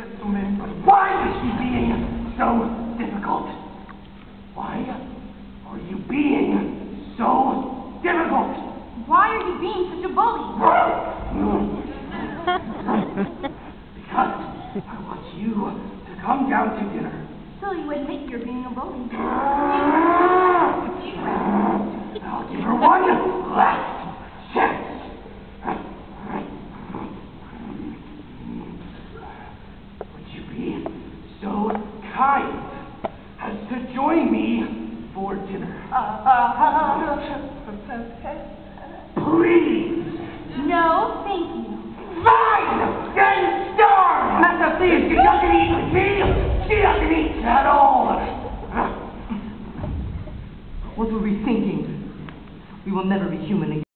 gentlemen. Why is she being so difficult? Why are you being so difficult? Why are you being such a bully? because I want you to come down to dinner. So you admit you're being a bully. I'll give her one last chance. Would you be so kind as to join me for dinner? Please! No, thank you. Fine! Then starve! Master, please. She doesn't eat with me! She doesn't eat at all! What were we thinking? We will never be human again.